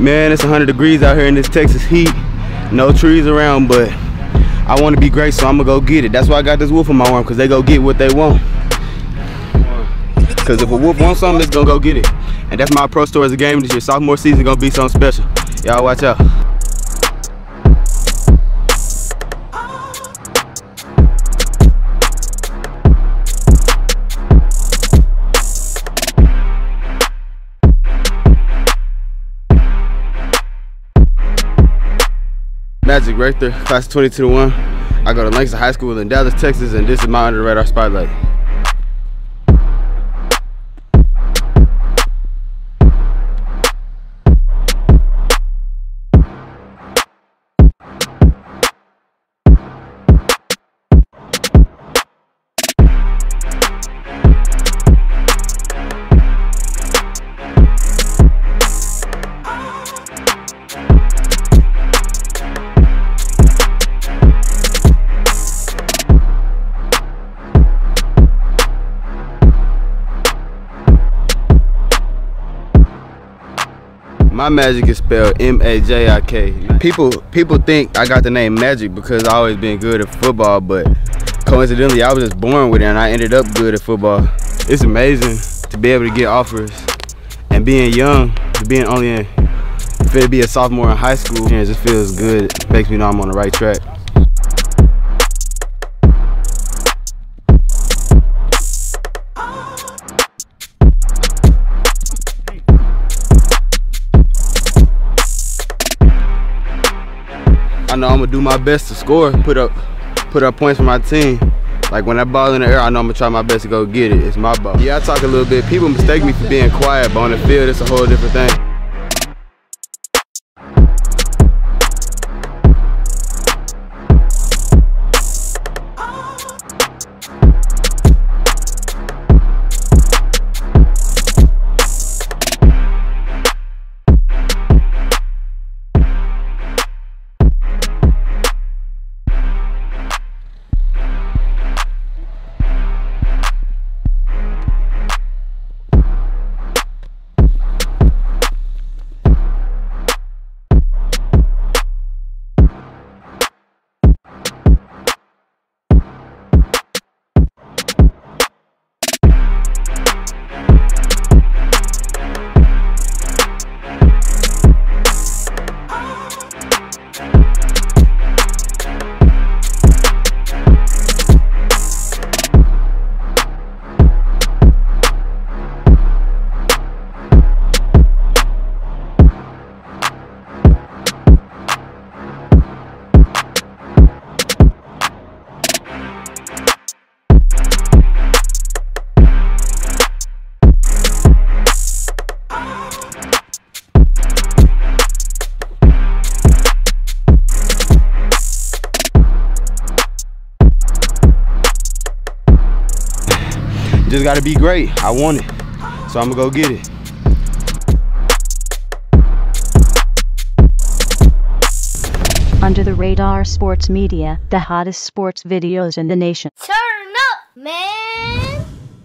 Man, it's 100 degrees out here in this Texas heat. No trees around, but I want to be great, so I'm gonna go get it. That's why I got this wolf on my arm, cause they go get what they want. Cause if a wolf wants something, it's gonna go get it. And that's my pro approach towards the game this year. Sophomore season gonna be something special. Y'all watch out. Majik Rector, class 22 to 1. I go to Lancaster High School in Dallas, Texas, and this is my under radar spotlight. My magic is spelled M-A-J-I-K. People people think I got the name Majik because I always been good at football, but coincidentally I was just born with it and I ended up good at football. It's amazing to be able to get offers and being young, being only in, to be a sophomore in high school, it just feels good. It makes me know I'm on the right track. I know I'm gonna do my best to score, put up put up points for my team. Like when that ball in the air, I know I'm gonna try my best to go get it. It's my ball. Yeah, I talk a little bit. People mistake me for being quiet, but on the field, it's a whole different thing. Just gotta be great. I want it. So I'm gonna go get it. Under the Radar Sports Media, the hottest sports videos in the nation. Turn up, man!